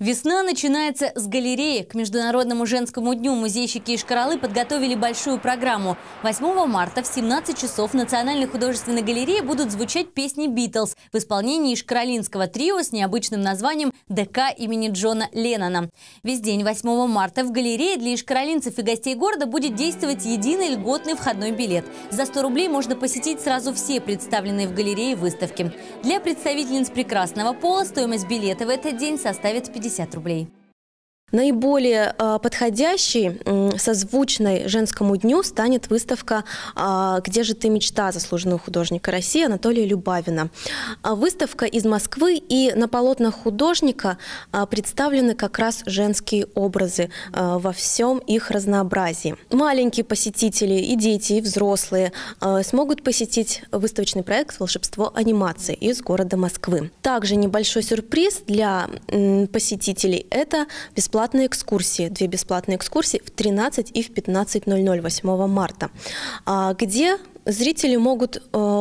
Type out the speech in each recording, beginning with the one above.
Весна начинается с галереи. К Международному женскому дню музейщики из Шкаралы подготовили большую программу. 8 марта в 17 часов в Национальной художественной галерее будут звучать песни «Битлз» в исполнении шкаралинского трио с необычным названием «ДК имени Джона Леннона». Весь день 8 марта в галерее для ишкаралинцев и гостей города будет действовать единый льготный входной билет. За 100 рублей можно посетить сразу все представленные в галерее выставки. Для представительниц прекрасного пола стоимость билета в этот день составит 50 50 рублей. Наиболее а, подходящей, созвучной женскому дню станет выставка а, «Где же ты мечта» заслуженного художника России Анатолия Любавина. А, выставка из Москвы, и на полотнах художника представлены как раз женские образы во всем их разнообразии. Маленькие посетители, и дети, и взрослые смогут посетить выставочный проект «Волшебство анимации» из города Москвы. Также небольшой сюрприз для посетителей – это бесплатный бесплатные экскурсии, две бесплатные экскурсии в 13 и в 15.00 8 марта, а, где зрители могут э,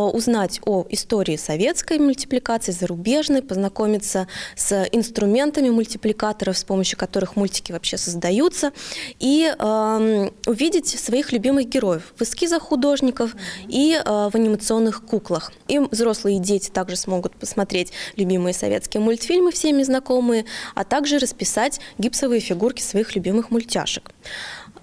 узнать о истории советской мультипликации, зарубежной, познакомиться с инструментами мультипликаторов, с помощью которых мультики вообще создаются, и э, увидеть своих любимых героев в эскизах художников и э, в анимационных куклах. И взрослые и дети также смогут посмотреть любимые советские мультфильмы, всеми знакомые, а также расписать гипсовые фигурки своих любимых мультяшек.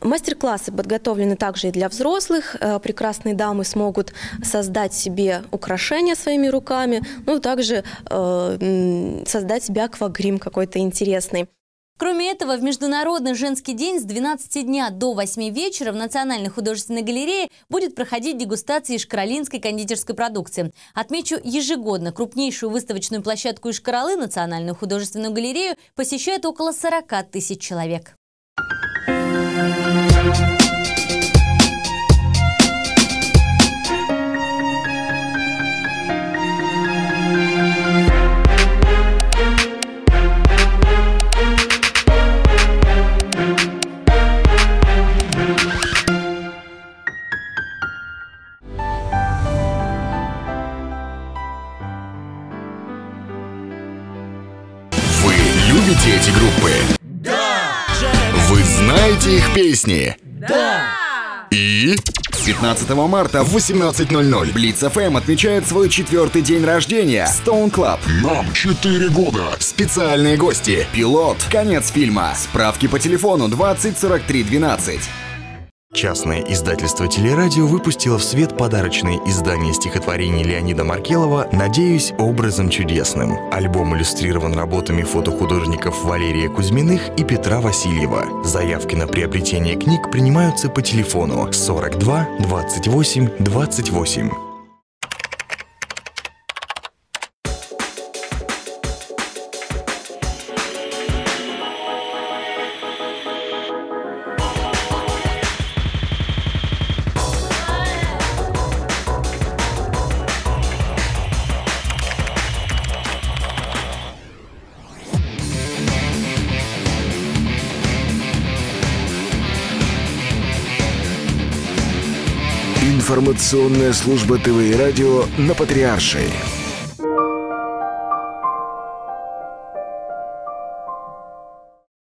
Мастер-классы подготовлены также и для взрослых. Э, прекрасные дамы смогут создать себе украшения своими руками, ну, также э, создать себе аквагрим какой-то интересный. Кроме этого, в Международный женский день с 12 дня до 8 вечера в Национальной художественной галерее будет проходить дегустация ишкаролинской кондитерской продукции. Отмечу, ежегодно крупнейшую выставочную площадку Ишкаралы, Национальную художественную галерею, посещает около 40 тысяч человек. Любите эти группы? Да! Вы знаете их песни? Да! И? 15 марта в 18.00 Блиц FM отмечает свой четвертый день рождения. Stone Club. Нам 4 года. Специальные гости. Пилот. Конец фильма. Справки по телефону 20 43 12. Частное издательство «Телерадио» выпустило в свет подарочное издание стихотворений Леонида Маркелова «Надеюсь, образом чудесным». Альбом иллюстрирован работами фотохудожников Валерия Кузьминых и Петра Васильева. Заявки на приобретение книг принимаются по телефону 42 28 28. Информационная служба ТВ и радио на Патриаршей.